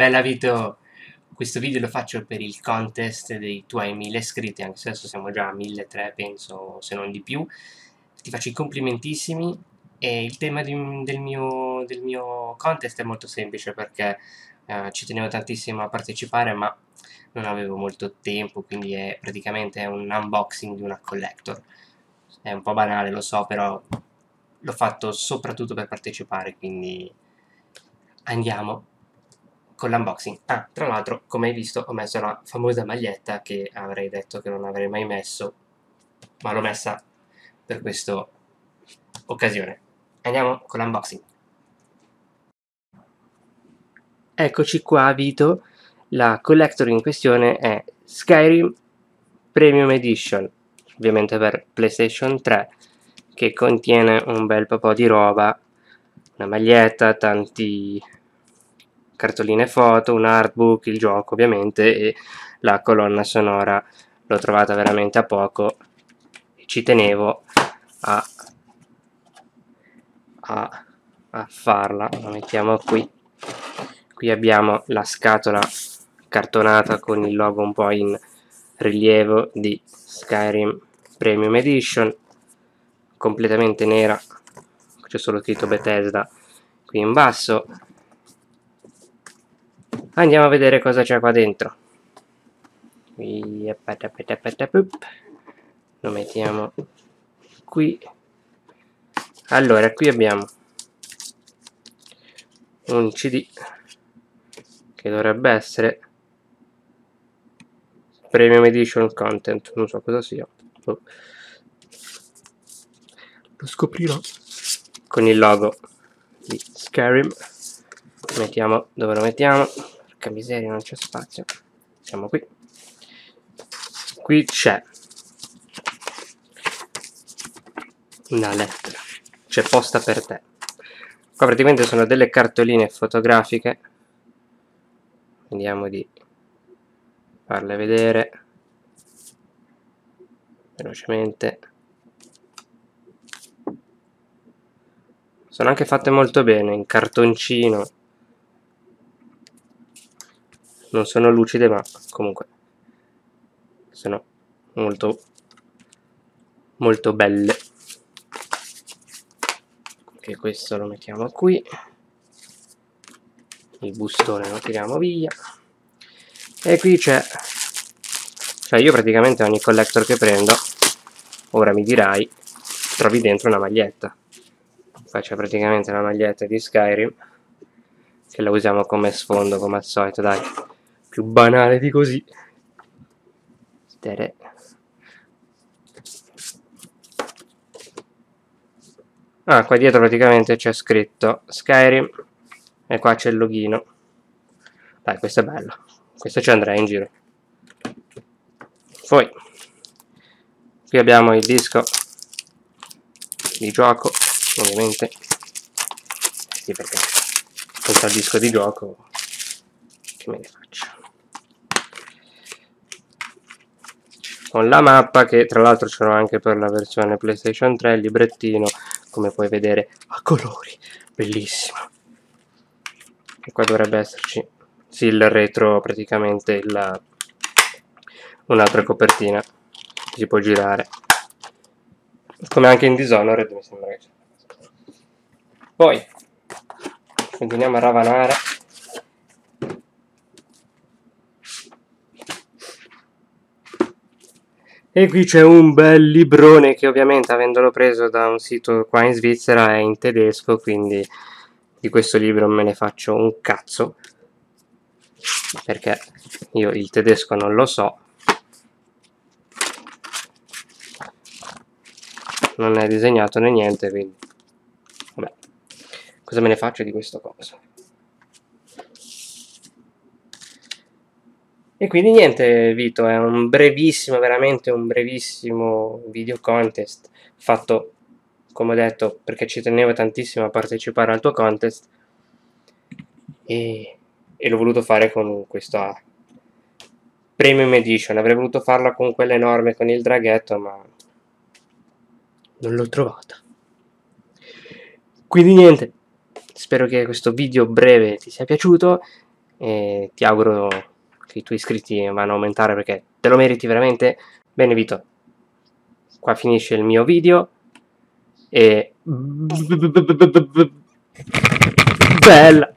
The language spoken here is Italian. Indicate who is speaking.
Speaker 1: Bella Vito, questo video lo faccio per il contest dei tuoi 1000 iscritti, anche se adesso siamo già a 1300 penso, se non di più. Ti faccio i complimentissimi e il tema di, del, mio, del, mio, contest è molto semplice perché eh, ci tenevo tantissimo a partecipare ma non avevo molto tempo, quindi è praticamente un unboxing di una collector. È un po' banale, lo so, però l'ho fatto soprattutto per partecipare, quindi andiamo con l'unboxing. Ah, tra l'altro, come hai visto, ho messo la famosa maglietta che avrei detto che non avrei mai messo, ma l'ho messa per questa occasione. Andiamo con l'unboxing. Eccoci qua, Vito. La collector in questione è Skyrim Premium Edition, ovviamente per PlayStation 3 che contiene un bel po' di roba, una maglietta, tanti cartoline foto, un artbook, il gioco ovviamente e la colonna sonora. L'ho trovata veramente a poco. Ci tenevo a, a, a farla, la mettiamo qui. Qui abbiamo la scatola cartonata con il logo un po' in rilievo di Skyrim Premium Edition. Completamente nera. C'è solo scritto Bethesda qui in basso andiamo a vedere cosa c'è qua dentro. Lo mettiamo qui. Allora qui abbiamo un cd che dovrebbe essere premium edition content. Non so cosa sia. Oh lo scoprirò. Con il logo di Skyrim. Mettiamo dove lo mettiamo porca miseria non c'è spazio. Siamo qui. Qui c'è. Una lettera. C'è posta per te. Qua praticamente sono delle cartoline fotografiche. Vediamo di farle vedere. Velocemente. Sono anche fatte molto bene in cartoncino non sono lucide ma comunque sono molto molto belle. Ok questo lo mettiamo qui. Il bustone lo tiriamo via. E qui c'è cioè io praticamente ogni collector che prendo ora mi dirai trovi dentro una maglietta. Qua c'è praticamente la maglietta di Skyrim che la usiamo come sfondo come al solito dai più banale di così. Ah qua dietro praticamente c'è scritto Skyrim e qua c'è il loghino. Dai questo è bello. Questo ci andrà in giro. Poi qui abbiamo il disco di gioco ovviamente. Sì perché senza il disco di gioco che me ne faccio con la mappa che tra l'altro ce l'ho anche per la versione playstation 3 il librettino come puoi vedere a colori. Bellissimo. E qua dovrebbe esserci sì il retro praticamente un'altra copertina. Si può girare. Come anche in Dishonored mi sembra che poi continuiamo a ravanare e qui c'è un bel librone che ovviamente avendolo preso da un sito qua in Svizzera è in tedesco quindi di questo libro me ne faccio un cazzo. Perché io il tedesco non lo so. Non è disegnato né niente quindi cosa me ne faccio di questo coso e quindi niente Vito è un brevissimo veramente un brevissimo video contest fatto come ho detto perché ci tenevo tantissimo a partecipare al tuo contest e, e l'ho voluto fare con questa premium edition avrei voluto farla con quella enorme con il draghetto ma non l'ho trovata quindi niente Spero che questo video breve ti sia piaciuto. e ti auguro i tuoi iscritti vanno a aumentare perché te lo meriti veramente. Bene Vito, qua finisce il mio video e... Bella!